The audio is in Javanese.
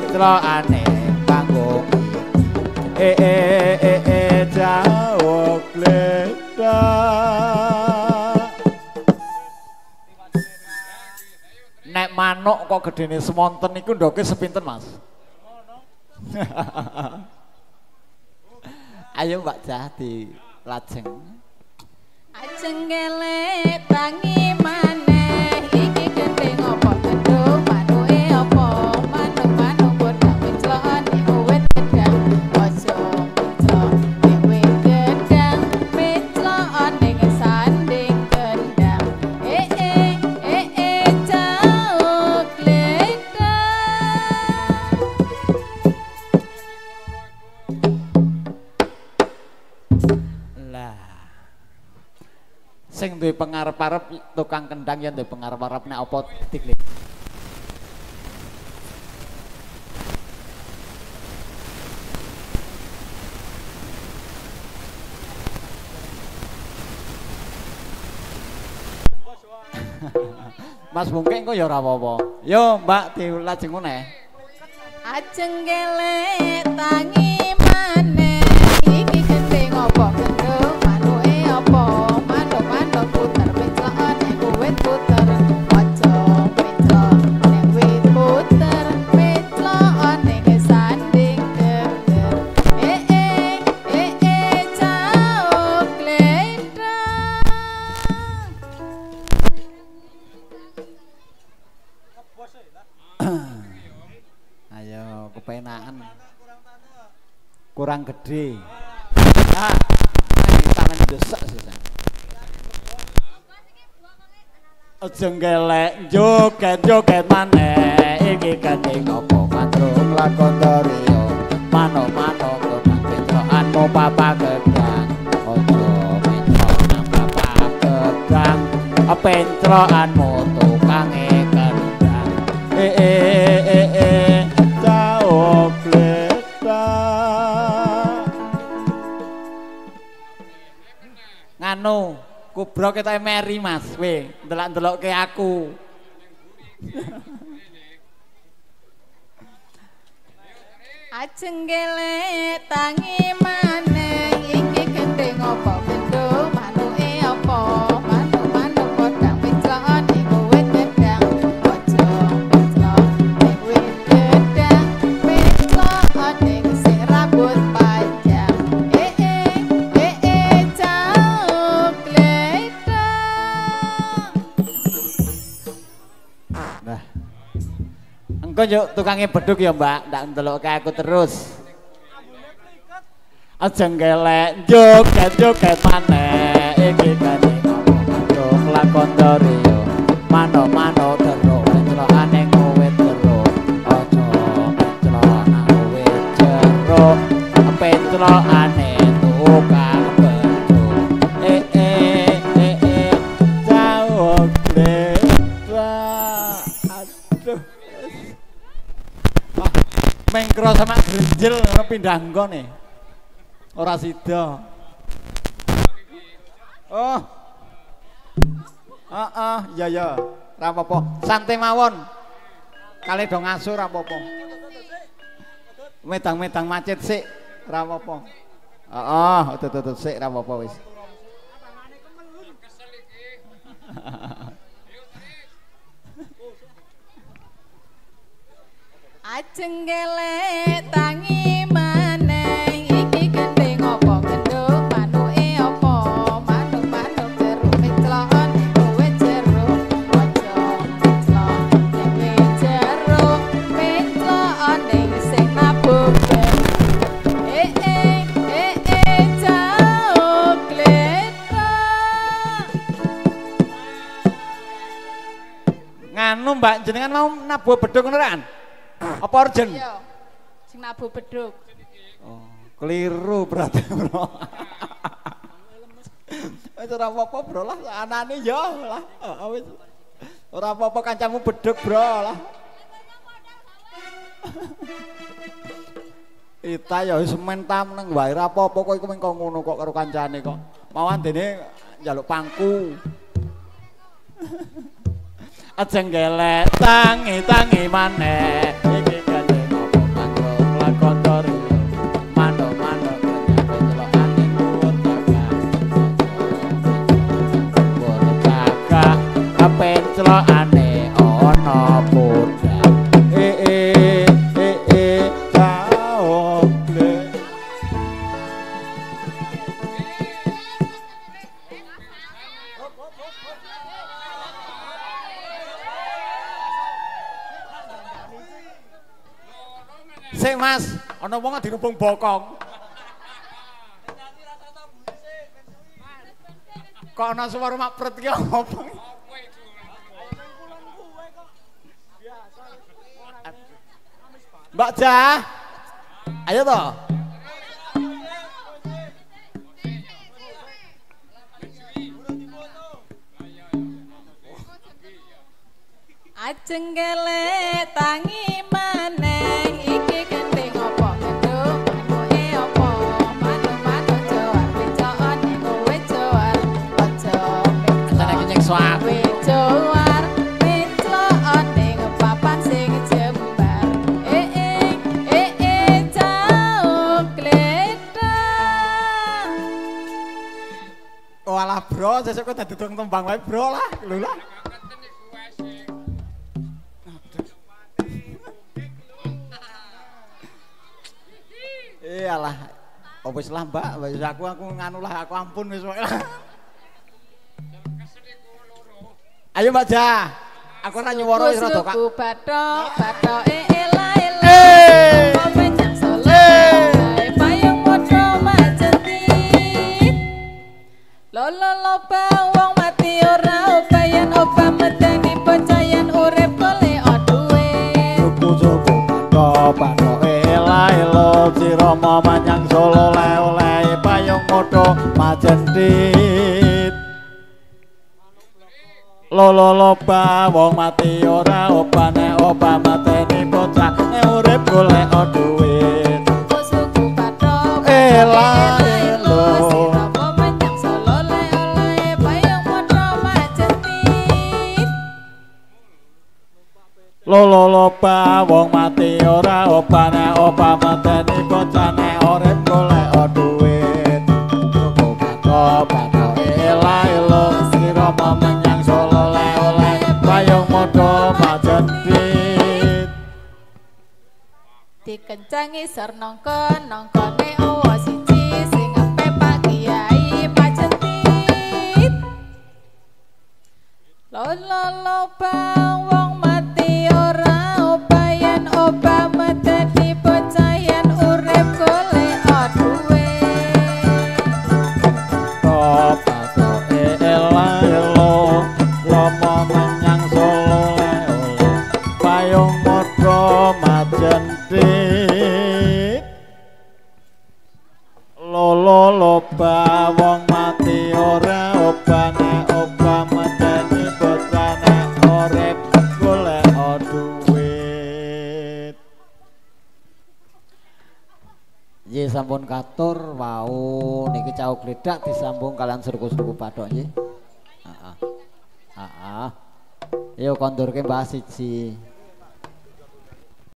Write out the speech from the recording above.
penclokane panggung e e e e jawok ledak nek manuk kok gedene semonten iku ndoke sepinten Mas? Ayo Mbak Jah di lajeng. Ajeng gelek tangi lah sing duwe pengarep-arep tukang kendang ya duwe pengarep-arep nek apa diklik Mas Bungkeng kok ya ora apa-apa. Yo, Mbak, dilajeng meneh. Ajeng gelek tangi kepenaan. Kurang gede. Ah, ini tangan desek sih. Sang. Aja gelek joget-joget maneh iki gede ngopo matrung lakon dario mano-mano kurang petroanmu papa gedang ojo petro nang papa gedang pentroanmu kubro kita meri mas. We ndelok-ndelok ke aku. Ajeng gelek tangi maneh Engko yuk tukangnya beduk ya, Mbak. Ndak ndelok ke aku terus. Aja gelek joget-joget maneh iki ngomong mandung lakon dario. Pindah nggone. Ora sida. Oh. Heeh, iya ya. Ora apa-apa. Santai mawon. Kali do ngaso ora apa-apa. Medang-medang macet sik, ora apa-apa. Heeh, tutut ora apa-apa wis. Ajeng gelek tangi jenengan mau nabuh beduk ngono kan? Apa urgen? Iya. Sing nabuh beduk. Oh, keliru berarti bro. Wis ora apa-apa bro lah, anane ya lah. Heeh, wis. Ora apa-apa kancamu beduk bro lah. Ita ya wis mentam nang wae ora apa-apa kok iku mengko ngono kok karo kancane kok. Mawan dene njaluk pangku. Aja gelek tangi tangi maneh Sik Mas, ana wong dirubung bokong. Kok ana suara mak pret ki opo? Mbak Jah. Ayo toh. Ajeng gelek tangi sesuk kok dadi tukang tembang wae bro lah. Lho lah. Eh alah. Oh wis lah Mbak, wis aku aku nganu lah, aku ampun wis wae lah. Ayo Mbak. Aku ora nyuwara wis rada Kak. Bathok bathoke solo le oleh payung modho majendit. Lolo loba wong mati ora opane oba mateni bocah e urip golek duit. Suku Lolo loba wong mati ora opane dikencangi ser nongkon nongkone owo siji sing ngepe Pak Kiai pacentit lolo loba wong mati ora obayan oba Sampun katur wau niki cau gledak disambung kalian suku-suku padok nggih. Heeh. Heeh. Yo kondurke mbah siji.